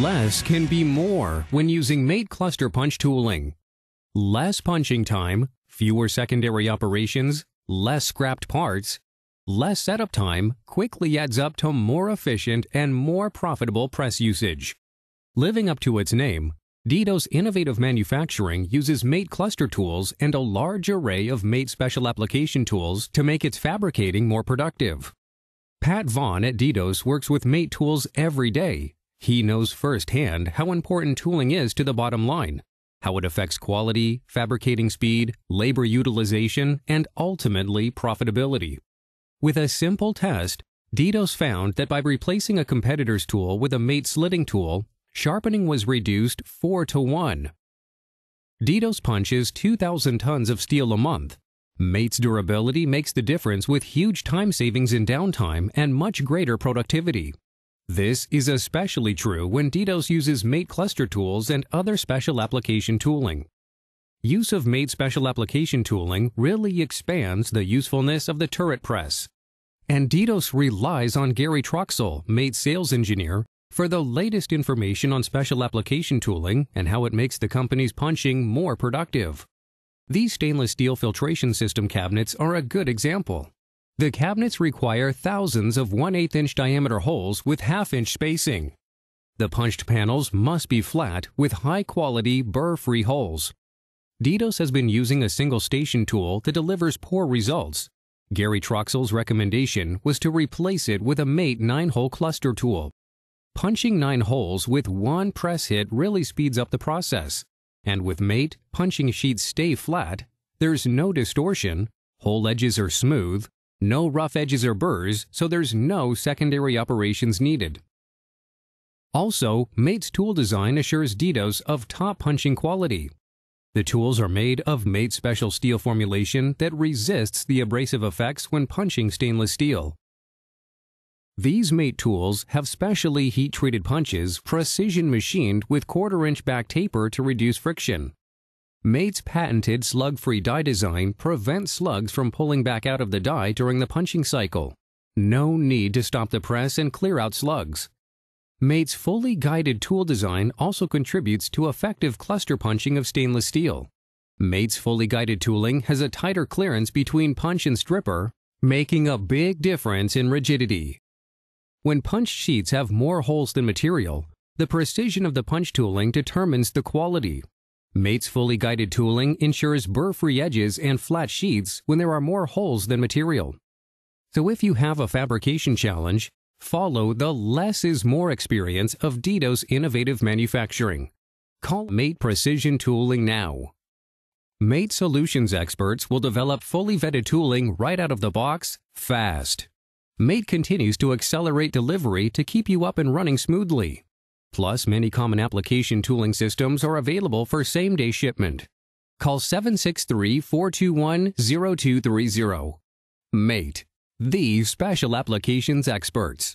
Less can be more when using Mate Cluster Punch tooling. Less punching time, fewer secondary operations, less scrapped parts, less setup time quickly adds up to more efficient and more profitable press usage. Living up to its name, Dito's innovative manufacturing uses Mate cluster tools and a large array of Mate special application tools to make its fabricating more productive. Pat Vaughn at Dito's works with Mate tools every day. He knows firsthand how important tooling is to the bottom line, how it affects quality, fabricating speed, labor utilization, and ultimately profitability. With a simple test, Didos found that by replacing a competitor's tool with a Mate slitting tool, sharpening was reduced 4 to 1. Didos punches 2,000 tons of steel a month. Mate's durability makes the difference with huge time savings in downtime and much greater productivity. This is especially true when Dito's uses Mate cluster tools and other special application tooling. Use of Mate special application tooling really expands the usefulness of the turret press. And Dito's relies on Gary Troxel, Mate sales engineer, for the latest information on special application tooling and how it makes the company's punching more productive. These stainless steel filtration system cabinets are a good example. The cabinets require thousands of 1 8 inch diameter holes with half inch spacing. The punched panels must be flat with high quality burr free holes. Dito's has been using a single station tool that delivers poor results. Gary Troxel's recommendation was to replace it with a Mate 9 hole cluster tool. Punching 9 holes with one press hit really speeds up the process. And with Mate, punching sheets stay flat, there's no distortion, hole edges are smooth, no rough edges or burrs, so there's no secondary operations needed. Also, Mate's tool design assures Dito's of top punching quality. The tools are made of Mate special steel formulation that resists the abrasive effects when punching stainless steel. These Mate tools have specially heat-treated punches precision machined with quarter-inch back taper to reduce friction. Mate's patented slug-free die design prevents slugs from pulling back out of the die during the punching cycle. No need to stop the press and clear out slugs. Mate's fully guided tool design also contributes to effective cluster punching of stainless steel. Mate's fully guided tooling has a tighter clearance between punch and stripper, making a big difference in rigidity. When punch sheets have more holes than material, the precision of the punch tooling determines the quality. Mate's fully guided tooling ensures burr-free edges and flat sheets when there are more holes than material. So if you have a fabrication challenge, Follow the less is more experience of Dito's innovative manufacturing. Call Mate Precision Tooling now. Mate Solutions experts will develop fully vetted tooling right out of the box, fast. Mate continues to accelerate delivery to keep you up and running smoothly. Plus, many common application tooling systems are available for same day shipment. Call 763 421 0230. Mate the special applications experts.